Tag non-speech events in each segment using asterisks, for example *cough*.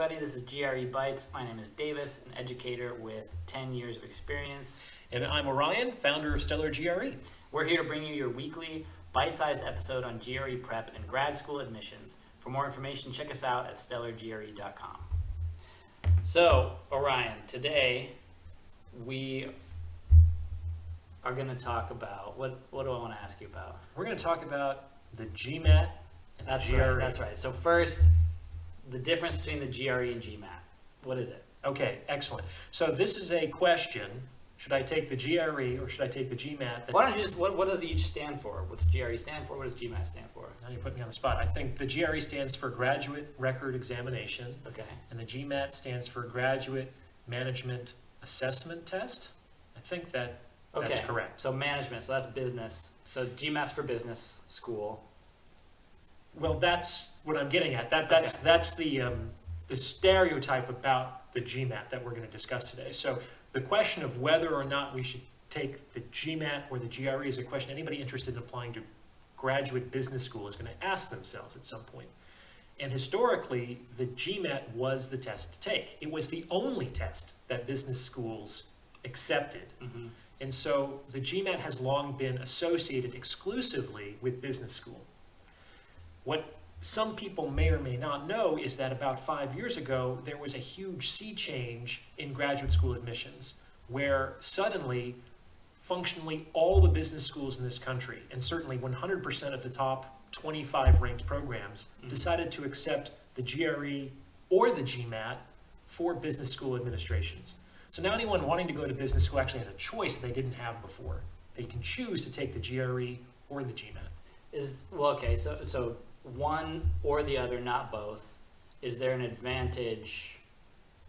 everybody. This is GRE Bites. My name is Davis, an educator with 10 years of experience. And I'm Orion, founder of Stellar GRE. We're here to bring you your weekly bite sized episode on GRE prep and grad school admissions. For more information, check us out at stellargre.com. So, Orion, today we are going to talk about what, what do I want to ask you about? We're going to talk about the GMAT and That's GRE. right. That's right. So, first, the difference between the GRE and GMAT. What is it? Okay, excellent. So this is a question. Should I take the GRE or should I take the GMAT? Why don't you just, what, what does each stand for? What's GRE stand for? What does GMAT stand for? Now you put me on the spot. I think the GRE stands for Graduate Record Examination, Okay. and the GMAT stands for Graduate Management Assessment Test. I think that Okay. that's correct. So management, so that's business. So GMAT's for business school. Well, that's what I'm getting at. That that's that's the um, the stereotype about the GMAT that we're going to discuss today. So the question of whether or not we should take the GMAT or the GRE is a question anybody interested in applying to graduate business school is going to ask themselves at some point. And historically, the GMAT was the test to take. It was the only test that business schools accepted. Mm-hmm. And so the GMAT has long been associated exclusively with business school. What some people may or may not know is that about five years ago, there was a huge sea change in graduate school admissions, where suddenly, functionally, all the business schools in this country, and certainly 100% of the top 25 ranked programs, Mhm. decided to accept the GRE or the GMAT for business school administrations. So now anyone wanting to go to business school actually has a choice that they didn't have before. They can choose to take the GRE or the GMAT. Is well, okay. So so one or the other, not both. Is there an advantage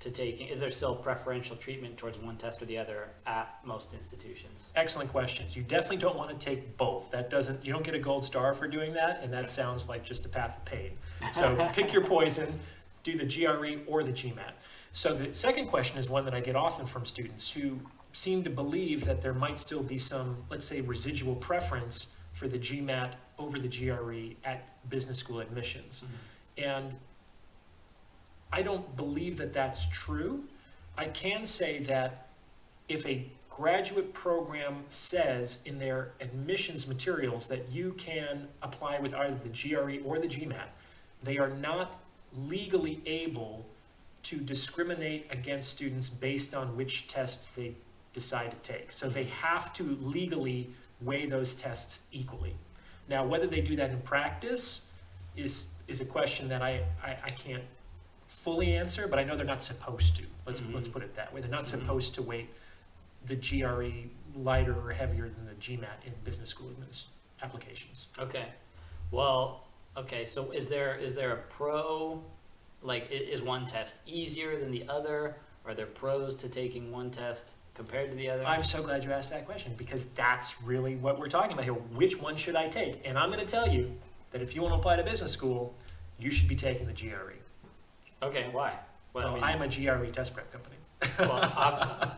to taking? Is there still preferential treatment towards one test or the other at most institutions? Excellent questions. You definitely don't want to take both. That doesn't, you don't get a gold star for doing that, and that sounds like just a path of pain. So *laughs* pick your poison, do the GRE or the GMAT. So the second question is one that I get often from students who seem to believe that there might still be some, let's say, residual preference for the GMAT over the GRE at business school admissions. Mm-hmm. And I don't believe that that's true. I can say that if a graduate program says in their admissions materials that you can apply with either the GRE or the GMAT, they are not legally able to discriminate against students based on which test they decide to take. So they have to legally weigh those tests equally. Now, whether they do that in practice is, is a question that I, I, I can't fully answer, but I know they're not supposed to. Let's, Mhm. let's put it that way. They're not Mhm. supposed to weight the GRE lighter or heavier than the GMAT in business school adminis- applications. Okay. Well, okay. So is there is there a pro? Like, is one test easier than the other? Are there pros to taking one test compared to the other? I'm so glad you asked that question because that's really what we're talking about here. Which one should I take? And I'm going to tell you that if you want to apply to business school, you should be taking the GRE. okay. Why? Well, I mean, I'm a GRE test prep company. well,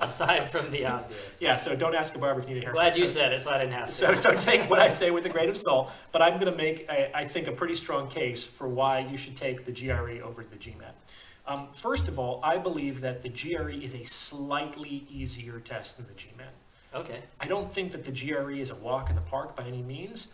aside from the obvious. Yeah, so don't ask a barber if you need a haircut. Glad you So- said it, so I didn't have to. So, so take what I say with a grain of salt, but I'm going to make, I, I think, a pretty strong case for why you should take the GRE over the GMAT. Um, first of all, I believe that the GRE is a slightly easier test than the GMAT. Okay. I don't think that the GRE is a walk in the park by any means.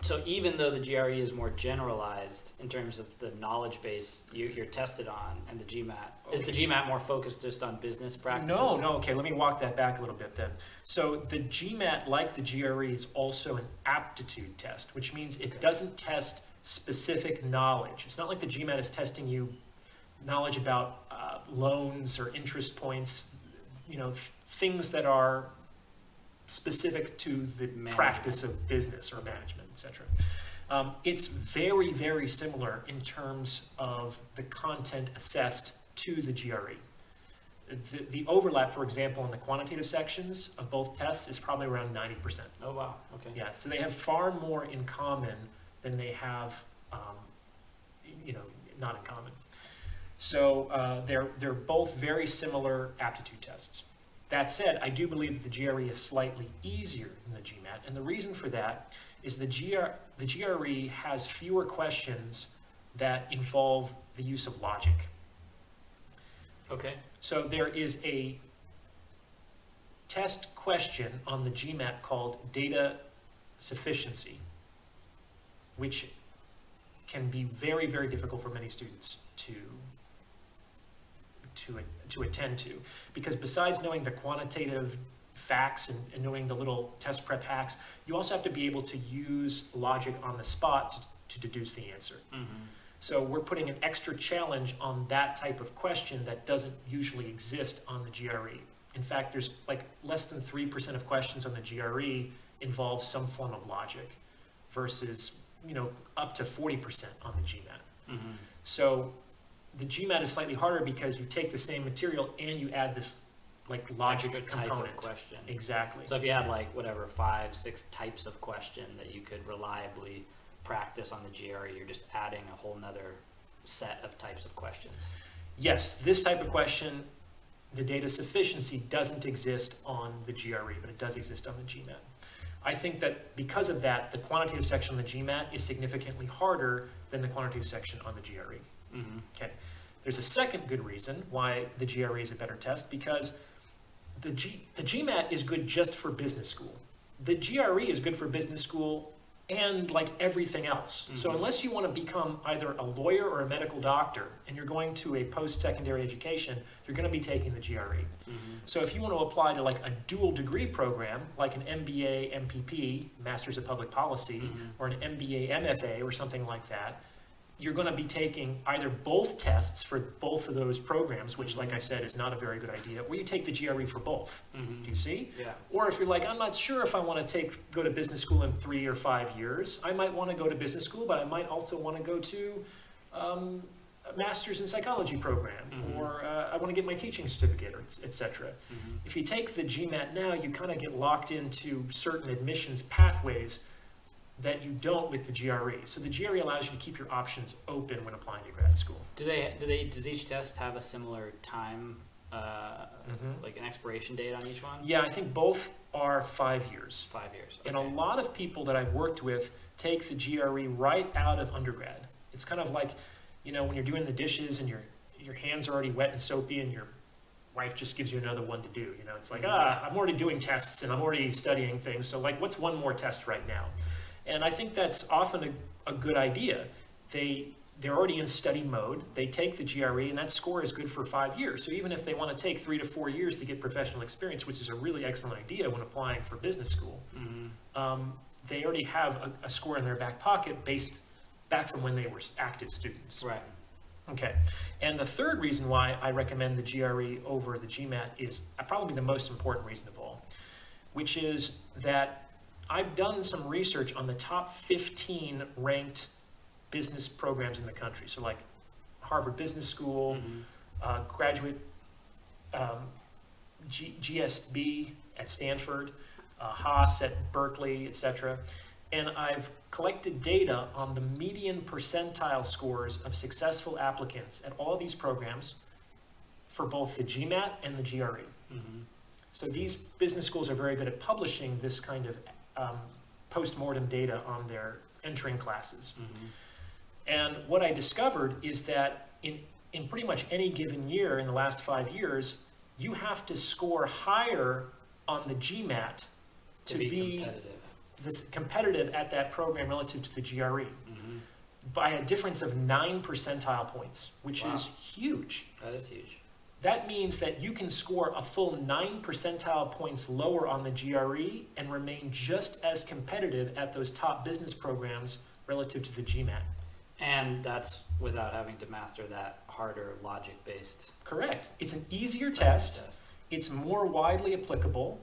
So even though the GRE is more generalized in terms of the knowledge base you, you're tested on, and the GMAT is the GMAT more focused just on business practices? No, no, okay, let me walk that back a little bit then. So the GMAT, like the GRE, is also an aptitude test, which means it Okay. doesn't test specific knowledge. It's not like the GMAT is testing you knowledge about uh, loans or interest points, you know, th- things that are specific to the Management. practice of business or management, etc. Um, it's very, very similar in terms of the content assessed to the GRE. The, the overlap, for example, in the quantitative sections of both tests is probably around 90%. Oh wow. Okay. Yeah, so they have far more in common than they have, um, you know, not in common. So uh, they're, they're both very similar aptitude tests. That said, I do believe that the GRE is slightly easier than the GMAT, and the reason for that is the, GR, the GRE has fewer questions that involve the use of logic. Okay. So there is a test question on the GMAT called data sufficiency, which can be very, very difficult for many students to to to attend to, because besides knowing the quantitative facts and, and knowing the little test prep hacks, you also have to be able to use logic on the spot to, to deduce the answer. Mm-hmm. So we're putting an extra challenge on that type of question that doesn't usually exist on the GRE. In fact, there's like less than 3% of questions on the GRE involve some form of logic versus, you know, up to 40% on the GMAT. Mm-hmm. So the GMAT is slightly harder because you take the same material and you add this like logic Extra type component. of question. Exactly. So if you had like whatever five, six types of question that you could reliably practice on the GRE, you're just adding a whole nother set of types of questions. Yes, this type of question, the data sufficiency doesn't exist on the GRE, but it does exist on the GMAT. I think that because of that, the quantitative section on the GMAT is significantly harder than the quantitative section on the GRE. Mm-hmm. There's a second good reason why the GRE is a better test because the, G, the GMAT is good just for business school. The GRE is good for business school and like everything else. So Mhm. unless you want to become either a lawyer or a medical doctor and you're going to a post-secondary education, you're going to be taking the GRE. Mm-hmm. So if you want to apply to like a dual degree program, like an MBA, MPP, Masters of Public Policy, Mhm. or an MBA, MFA, or something like that, you're going to be taking either both tests for both of those programs, which, like I said, is not a very good idea, or you take the GRE for both. Mm-hmm. Do you see? Yeah. Or if you're like, I'm not sure if I want to take go to business school in three or five years, I might want to go to business school, but I might also want to go to um, a master's in psychology program, Mhm. or uh, I want to get my teaching certificate, or et. Mm-hmm. If you take the GMAT now, you kind of get locked into certain admissions pathways that you don't with the GRE. So the GRE allows you to keep your options open when applying to grad school. Do they? Do they? Does each test have a similar time, uh, Mhm. like an expiration date on each one? Yeah, I think both are five years. Five years. And a lot of people that I've worked with take the GRE right out of undergrad. It's kind of like, you know, when you're doing the dishes and your your hands are already wet and soapy and your wife just gives you another one to do. You know, it's like, ah, I'm already doing tests and I'm already studying things. So like, what's one more test right now? And I think that's often a, a good idea. They they're already in study mode. They take the GRE, and that score is good for five years. So even if they want to take three to four years to get professional experience, which is a really excellent idea when applying for business school, Mm-hmm. um, they already have a, a score in their back pocket based back from when they were active students. Right. Okay. And the third reason why I recommend the GRE over the GMAT is probably the most important reason of all, which is that I've done some research on the top 15 ranked business programs in the country. So, like Harvard Business School, Mhm. uh, graduate um, G- GSB at Stanford, uh, Haas at Berkeley, etc. And I've collected data on the median percentile scores of successful applicants at all these programs for both the GMAT and the GRE. Mhm. So these business schools are very good at publishing this kind of um, post-mortem data on their entering classes. Mhm. And what I discovered is that in, in pretty much any given year in the last five years, you have to score higher on the GMAT To, to be, be competitive. this competitive at that program relative to the GRE Mm-hmm. by a difference of nine percentile points, which Wow. is huge. That is huge. That means that you can score a full nine percentile points lower on the GRE and remain just as competitive at those top business programs relative to the GMAT. And that's without having to master that harder logic-based Correct. It's an easier test. test. it's more widely applicable,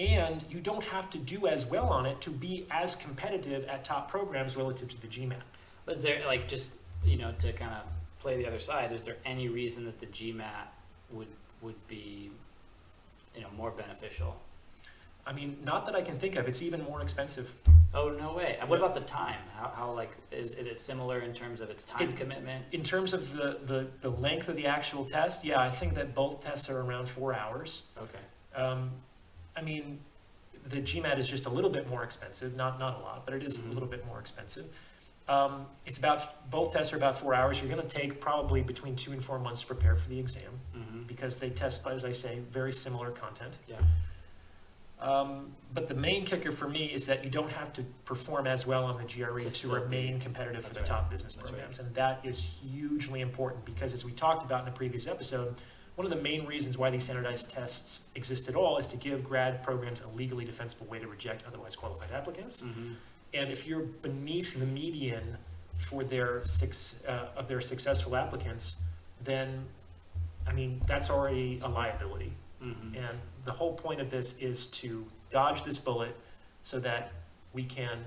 and you don't have to do as well on it to be as competitive at top programs relative to the GMAT. Was there like just you know to kind of play the other side? Is there any reason that the GMAT would would be you know more beneficial? I mean, not that I can think of, it's even more expensive. Oh no way! And What about the time? How, how like is, is it similar in terms of its time It- commitment? In terms of the, the, the length of the actual test, yeah, I think that both tests are around four hours. Okay. Um, I mean, the GMAT is just a little bit more expensive, not, not a lot, but it is Mhm. a little bit more expensive. Um, it's about, both tests are about four hours. You're gonna take probably between two and four months to prepare for the exam Mm-hmm. because they test, as I say, very similar content. Yeah. Um, but the main kicker for me is that you don't have to perform as well on the GRE To to remain competitive for the right. top business That's right. programs. And that is hugely important because as we talked about in the previous episode, one of the main reasons why these standardized tests exist at all is to give grad programs a legally defensible way to reject otherwise qualified applicants. Mm-hmm. And if you're beneath the median for their six, uh, of their successful applicants, then, I mean, that's already a liability. Mm-hmm. And the whole point of this is to dodge this bullet so that we can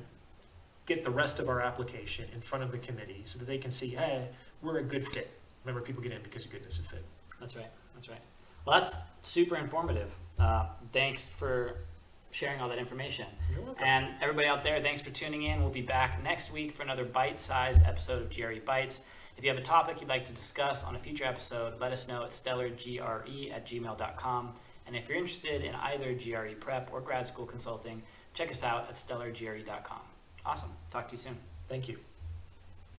get the rest of our application in front of the committee so that they can see, hey, we're a good fit. Remember, people get in because of goodness of fit. That's right. That's right. Well, that's super informative. Uh, thanks for sharing all that information. And everybody out there, thanks for tuning in. We'll be back next week for another bite-sized episode of GRE Bites. If you have a topic you'd like to discuss on a future episode, let us know at stellargre at gmail.com. And if you're interested in either GRE prep or grad school consulting, check us out at stellargre.com. Awesome. Talk to you soon. Thank you.